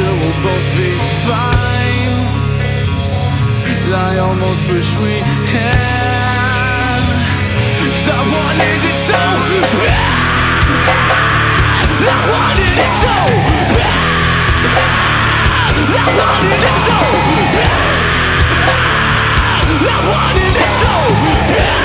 sure we'll both be fine. I almost wish we had Cause I wanted it so bad. I wanted it so bad. I wanted it so bad. I wanted it so bad.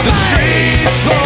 the trees.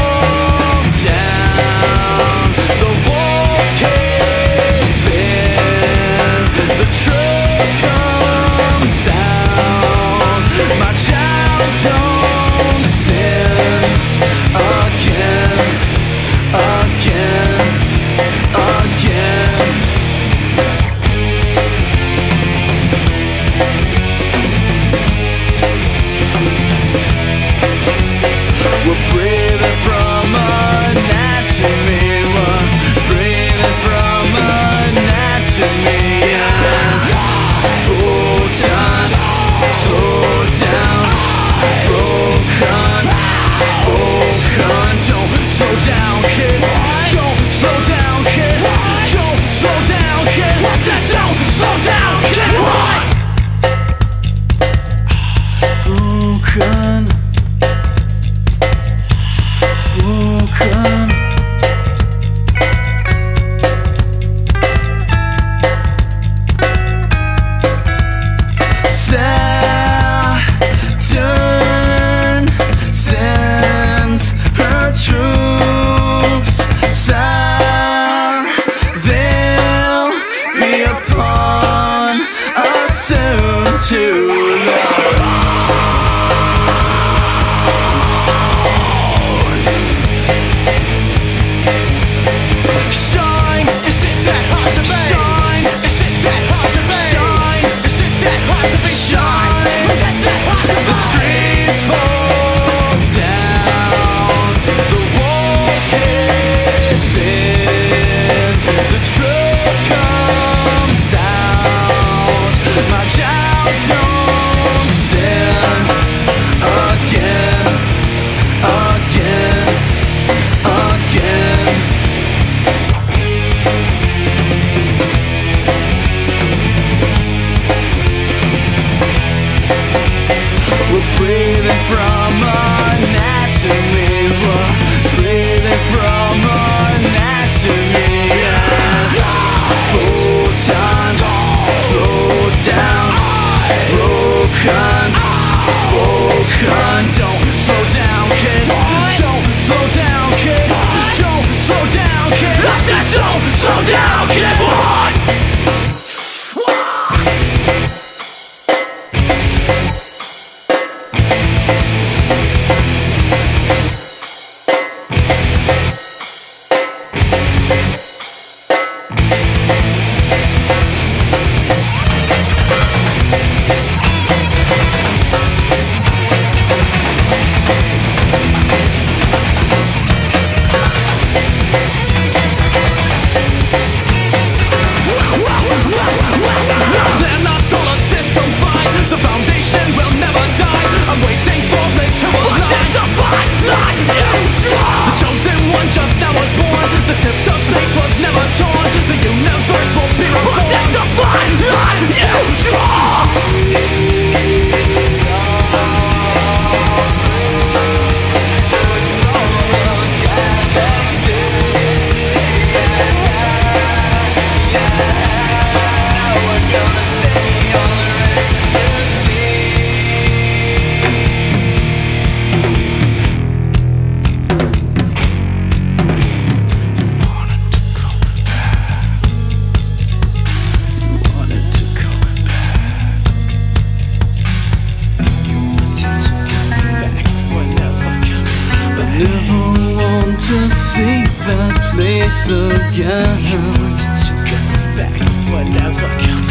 You wanted to come back, but never come.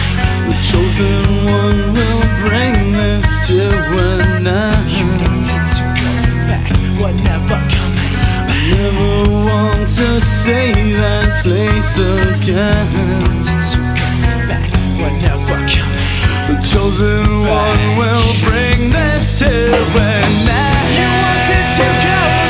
The chosen one will bring this to an end. You wanted to come back, but never come back. I never want to see that place again. You wanted to come back, but never come back. The chosen one will bring this to an end. You wanted to come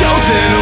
chosen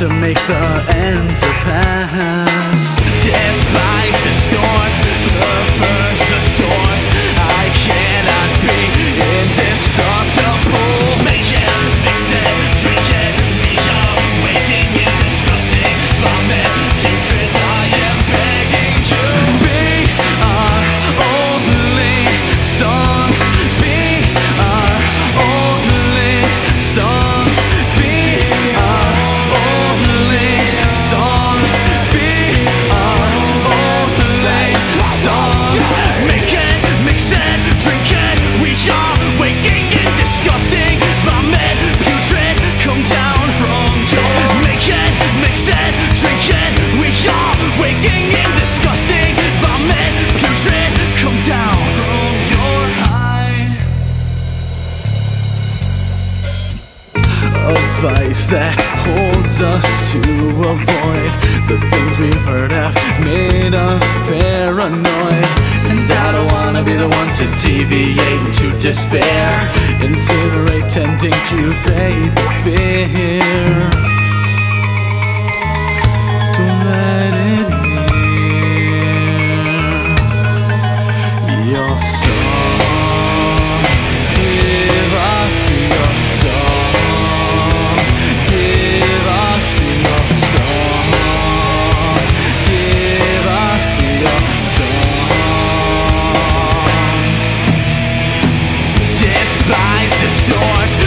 to make the end surpass. Despair, and Despise,